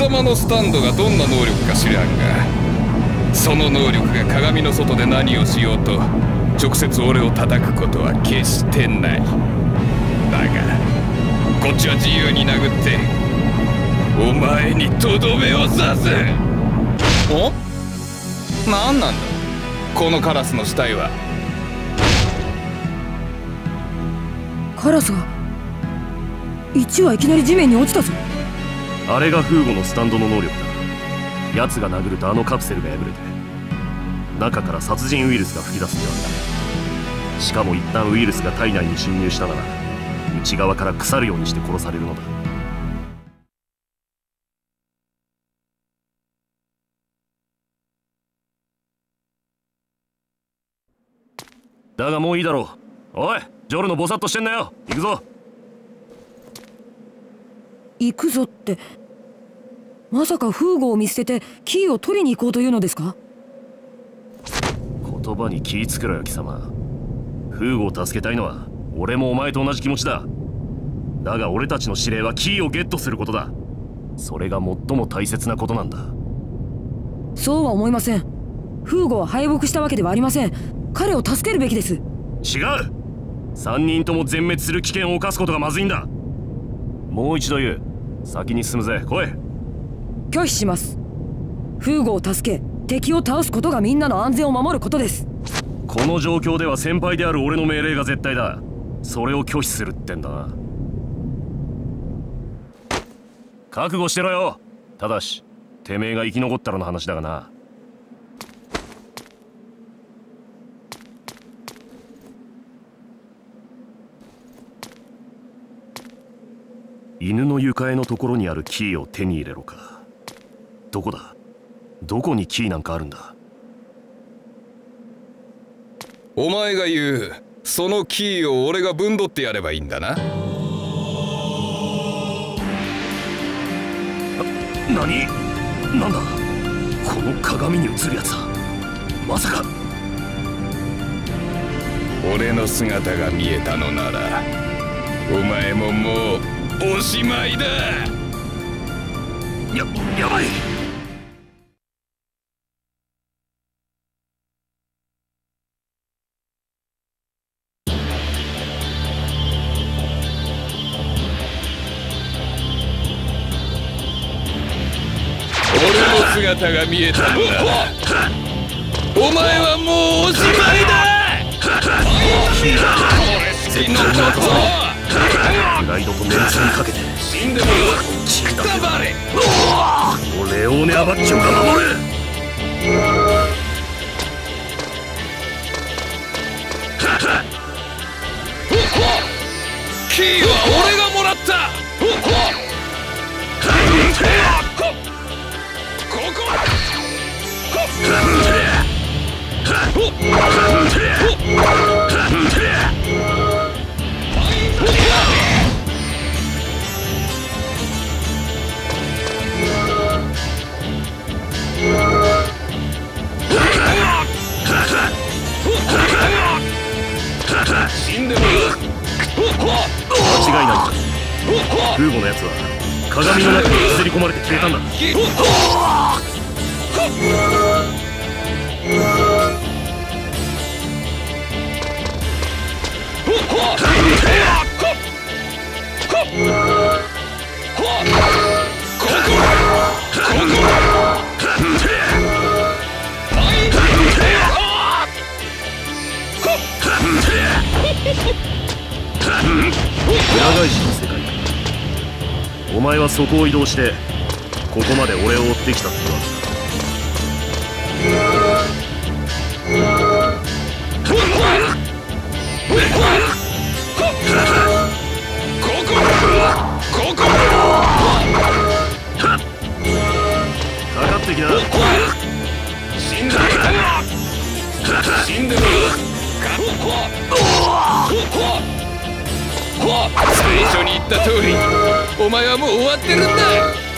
様のスタンドがどんな能力か知らんが。その能力が鏡の外で何をしようと直接俺を叩くことは決してない。だがこっちは自由に殴ってお前にとどめを刺す。お？何なんだ？このカラスの死体は。カラスが1はいきなり地面に落ちたぞあれがフーゴのスタンドの能力だ。奴が殴るとあのカプセルが破れて中から殺人ウイルスが噴き出すんだしかも一旦ウイルスが体内に侵入したなら内側から腐るようにして殺されるのだ。だがもういいだろう。おいジョルのボサッとしてんなよ。行くぞ。行くぞって。まさかフーゴを見捨ててキーを取りに行こうというのですか？言葉に気ぃつけろよ貴様。フーゴを助けたいのは俺もお前と同じ気持ちだ。だが俺たちの指令はキーをゲットすることだ。それが最も大切なことなんだ。そうは思いません。フーゴは敗北したわけではありません。彼を助けるべきです。違う。3人とも全滅する危険を冒すことがまずいんだ。もう一度言う。先に進むぜ。来い拒否します。フーゴを助け敵を倒すことがみんなの安全を守ることです。この状況では先輩である俺の命令が絶対だ。それを拒否するってんだな。覚悟してろよ。ただしてめえが生き残ったらの話だがな。犬の床絵のところにあるキーを手に入れろか。どこだ？どこにキーなんかあるんだ？お前が言うそのキーを俺がぶんどってやればいいんだな。何？なんだ？この鏡に映るやつだ。まさか。俺の姿が見えたのならお前ももうおしまいだ。ややばい姿が見えた。のならお前はもうおしまいだ。これ好きのことプライドとメンツにかけて死んでも死んだれレオーネ・アバッチョが守るキーは俺がもらった間違いない。フーゴのやつは鏡の中に映り込まれて消えたんだ。裏返しの世界お前はそこを移動してここまで俺を追ってきたってわかかってきな死んで死んで最初に言った通りお前はもう終わってるんだ。